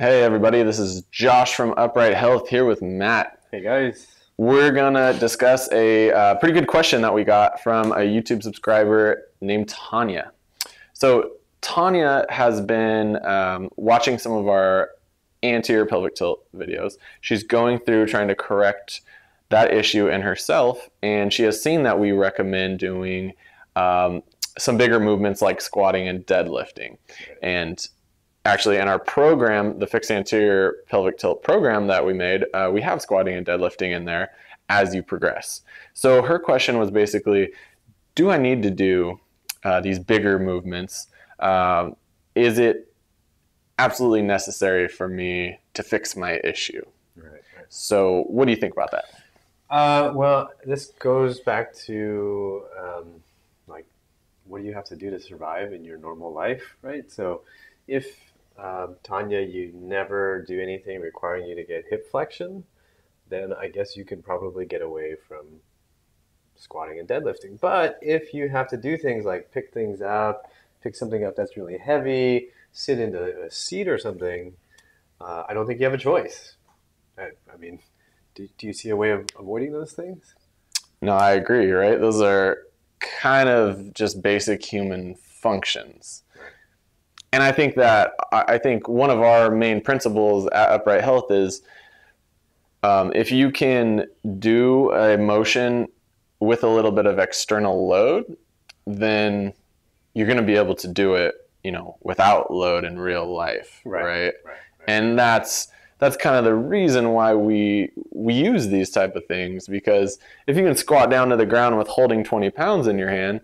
Hey, everybody, this is Josh from Upright Health here with Matt. Hey, guys. We're going to discuss a uh, pretty good question that we got from a YouTube subscriber named Tanya. So, Tanya has been um, watching some of our anterior pelvic tilt videos. She's going through trying to correct that issue in herself, and she has seen that we recommend doing um, some bigger movements like squatting and deadlifting. And actually, in our program, the fixed anterior pelvic tilt program that we made, uh, we have squatting and deadlifting in there as you progress. So her question was basically, do I need to do uh, these bigger movements? Um, is it absolutely necessary for me to fix my issue? Right. right. So, what do you think about that? Uh, well, this goes back to um, like, what do you have to do to survive in your normal life, right? So, if um, Tanya, you never do anything requiring you to get hip flexion, then I guess you can probably get away from squatting and deadlifting. But if you have to do things like pick things up, pick something up that's really heavy, sit into a seat or something, uh, I don't think you have a choice. I, I mean, do, do you see a way of avoiding those things? No, I agree, right? Those are kind of just basic human functions. And I think that I think one of our main principles at Upright Health is um, if you can do a motion with a little bit of external load, then you're going to be able to do it, you know, without load in real life, right? right? right, right. And that's that's kind of the reason why we we use these type of things because if you can squat down to the ground with holding 20 pounds in your hand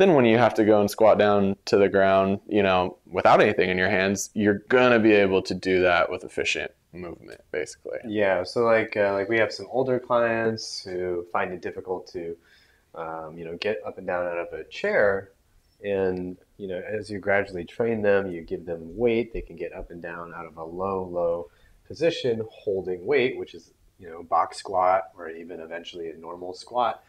then when you have to go and squat down to the ground you know without anything in your hands you're going to be able to do that with efficient movement basically. Yeah so like uh, like we have some older clients who find it difficult to um, you know get up and down out of a chair. And you know as you gradually train them you give them weight they can get up and down out of a low low position holding weight, which is you know box squat or even eventually a normal squat,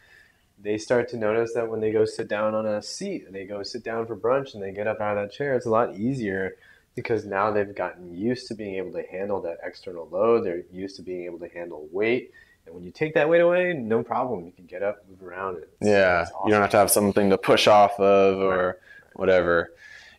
they start to notice that when they go sit down on a seat and they go sit down for brunch and they get up out of that chair, it's a lot easier because now they've gotten used to being able to handle that external load. They're used to being able to handle weight. And when you take that weight away, no problem. You can get up, move around. It's, yeah, it's awesome. you don't have to have something to push off of or right. whatever.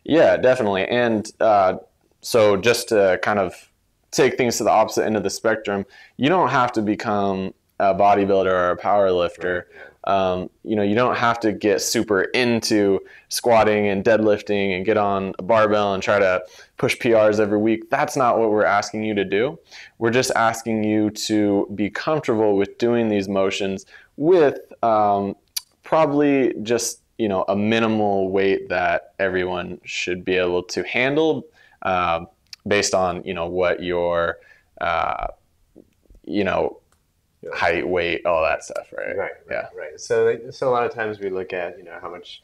Yeah, definitely. And uh, so just to kind of take things to the opposite end of the spectrum, you don't have to become a bodybuilder or a power lifter. Um, you know, you don't have to get super into squatting and deadlifting and get on a barbell and try to push PRs every week. That's not what we're asking you to do. We're just asking you to be comfortable with doing these motions with um, probably just you know a minimal weight that everyone should be able to handle. Um, based on you know what your uh, you know yeah. height, weight, all that stuff, right? Right. Yeah. Right. So so a lot of times we look at you know how much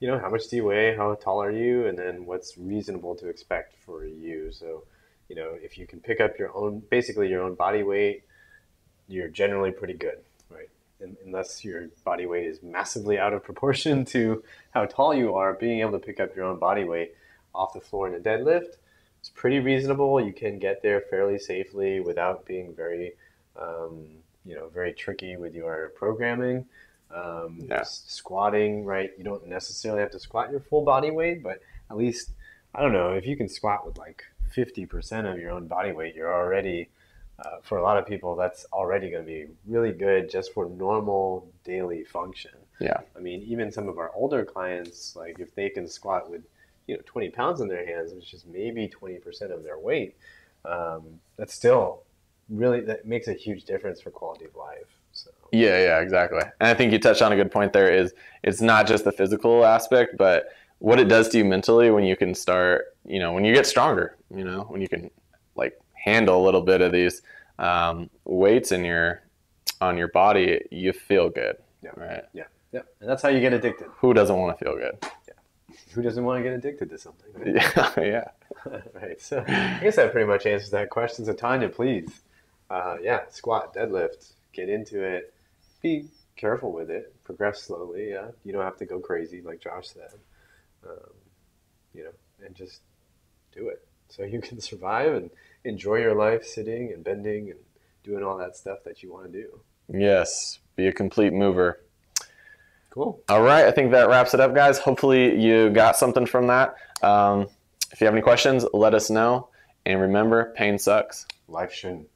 you know how much do you weigh, how tall are you, and then what's reasonable to expect for you. So you know if you can pick up your own basically your own body weight, you're generally pretty good, right? unless your body weight is massively out of proportion to how tall you are, being able to pick up your own body weight off the floor in a deadlift it's pretty reasonable. You can get there fairly safely without being very, um, you know, very tricky with your programming. Um, yeah. Squatting, right? You don't necessarily have to squat your full body weight, but at least I don't know if you can squat with like fifty percent of your own body weight, you're already uh, for a lot of people that's already going to be really good just for normal daily function. Yeah. I mean, even some of our older clients, like if they can squat with you know 20 pounds in their hands, which is maybe 20% of their weight, um, that's still really that makes a huge difference for quality of life. So. Yeah, yeah, exactly. And I think you touched on a good point there. Is it's not just the physical aspect, but what it does to you mentally when you can start, you know, when you get stronger, you know, when you can like handle a little bit of these um, weights in your on your body, you feel good. Yeah. Right. Yeah. Yeah. And that's how you get addicted. Who doesn't want to feel good? Yeah. who doesn't want to get addicted to something? Right? Yeah, yeah. right. So I guess that pretty much answers that question. So Tanya, please, uh, yeah, squat, deadlift, get into it. Be careful with it. Progress slowly. Yeah, you don't have to go crazy like Josh said. Um, you know, and just do it. so you can survive and enjoy your life sitting and bending and doing all that stuff that you want to do. Yes, be a complete mover. Cool. All right, I think that wraps it up, guys. Hopefully, you got something from that. Um, if you have any questions, let us know. And remember, pain sucks. Life shouldn't.